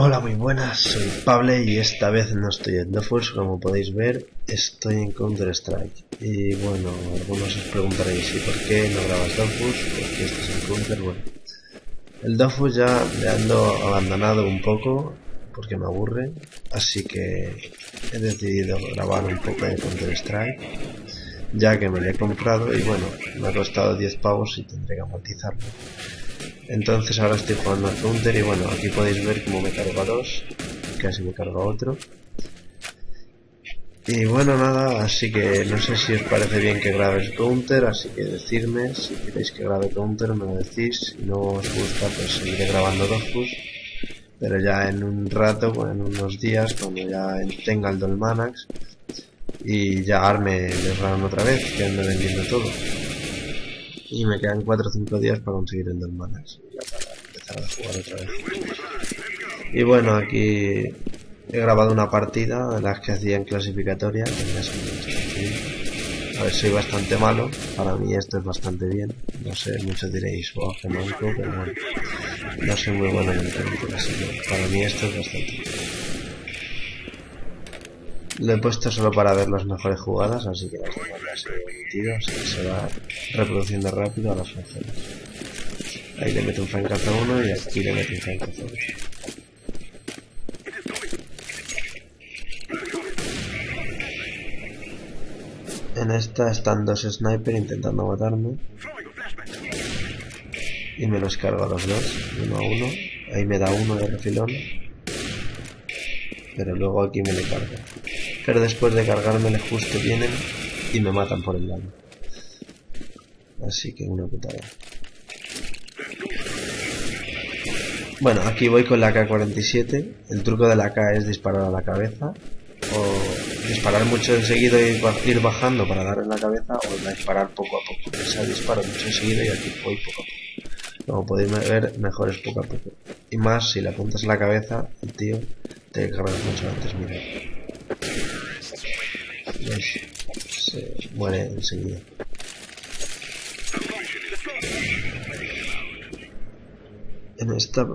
Hola, muy buenas, soy Pablo y esta vez no estoy en Dofus, como podéis ver, estoy en Counter Strike. Y bueno, algunos os preguntaréis, ¿y por qué no grabas Dofus? Porque estás en Counter, bueno. El Dofus ya le ando abandonado un poco, porque me aburre, así que he decidido grabar un poco de Counter Strike, ya que me lo he comprado y bueno, me ha costado 10 pavos y tendré que amortizarlo. Entonces ahora estoy jugando al counter y bueno, aquí podéis ver cómo me cargo a dos, casi me cargo a otro. Y bueno, nada, así que no sé si os parece bien que grabe el counter, así que decidme si queréis que grabe counter, me lo decís, si no os gusta pues seguiré grabando Dofus, pero ya en un rato, en unos días, cuando ya tenga el Dolmanax y ya arme el run otra vez, que ando vendiendo todo. Y me quedan 4 o 5 días para conseguir el Dolmanax. Ya para empezar a jugar otra vez. Y bueno, aquí he grabado una partida de las que hacía en clasificatoria. A ver, soy bastante malo. Para mí esto es bastante bien. No sé, muchos diréis, oh, qué manco, pero bueno. No soy muy bueno en el así que para mí esto es bastante bien. Lo he puesto solo para ver las mejores jugadas, así que las demás emitido, así que se va reproduciendo rápido a las funciones. Ahí le meto un francazo a uno y aquí le meto un francazo a. En esta están dos sniper intentando matarme. Y me los cargo a los dos, uno a uno. Ahí me da uno de refilón. Pero luego aquí me le cargo. Pero después de cargármele justo vienen y me matan por el lado. Así que una putada. Bueno, aquí voy con la K-47. El truco de la K es disparar a la cabeza. O disparar mucho enseguida y ir bajando para darle en la cabeza. O disparar poco a poco. Esa disparo mucho enseguida y aquí voy poco a poco. Como podéis ver, mejor es poco a poco. Y más si le apuntas en la cabeza, el tío te cargas mucho antes, mira. ¿Ves? Se muere enseguida. En esta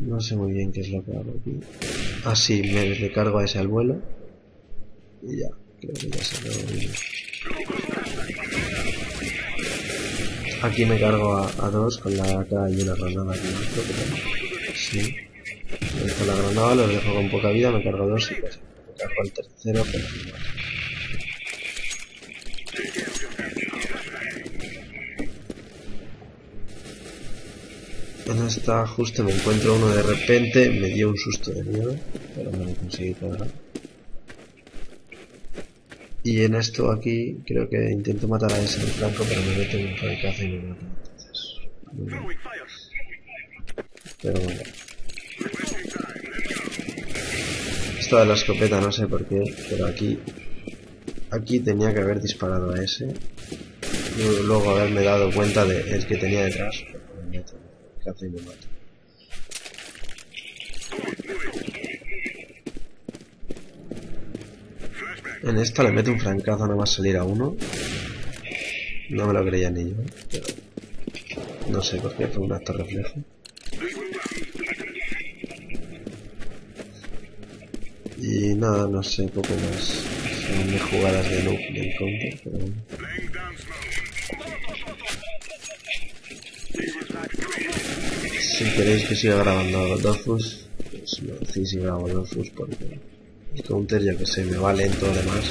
no sé muy bien qué es lo que hago aquí. Ah, sí, me recargo a ese al vuelo. Y ya, creo que ya se lo Aquí me cargo a, a, dos con la AK y una granada aquí dentro. Sí. Me la granada, los dejo con poca vida, me cargo dos y pues me cargo al tercero, pero En esta justo me encuentro uno de repente, me dio un susto de miedo, pero me lo conseguí cargar. Y en esto aquí creo que intento matar a ese en flanco, pero me mete un francazo y me mata. Entonces, pero bueno. Esto de la escopeta no sé por qué, pero aquí aquí tenía que haber disparado a ese y luego haberme dado cuenta de el que tenía detrás. En esta le meto un francazo nada más salir a uno. No me lo creía ni yo, pero no sé por qué, fue un acto reflejo. Y nada, no sé, poco más. Son mis jugadas de loop del counter, pero... Si queréis que siga grabando Dofus, pues me decís si grabo Dofus porque el counter ya que sé, me va lento además.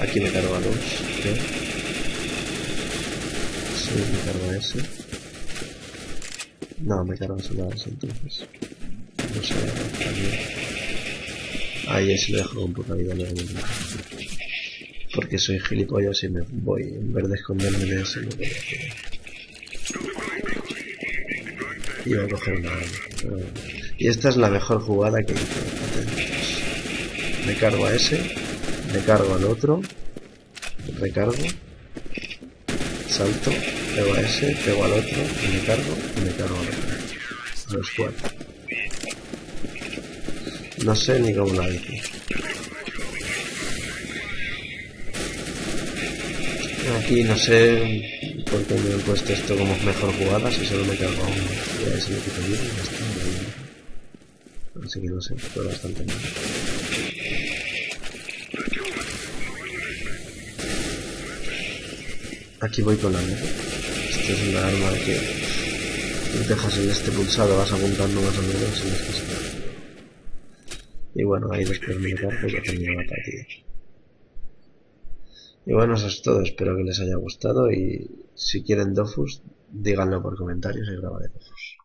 Aquí me cargo a dos, creo. Sí, me cargo a ese. No, me cargo solo a ese entonces. No sé, también. Ahí ese lo dejo con poca vida nuevamente. Porque soy gilipollas y me voy, en vez de esconderme de ese, voy a coger una arma. Y esta es la mejor jugada que hice me cargo a ese, me cargo al otro, recargo, salto, pego a ese, pego al otro, y me cargo, y me cargo al otro. Los cuatro. No sé ni cómo la hice. Aquí no sé por qué me he puesto esto como mejor jugada, si solo me cargo a uno y a ese me quito bien ya está. Así que no sé, fue bastante mal. Aquí voy con la neta. Esta es una arma que dejas en este pulsado, vas apuntando más o menos y después Y bueno, ahí después me cargo ya termino la partida. Y bueno, eso es todo. Espero que les haya gustado y si quieren Dofus, díganlo por comentarios y grabaré Dofus.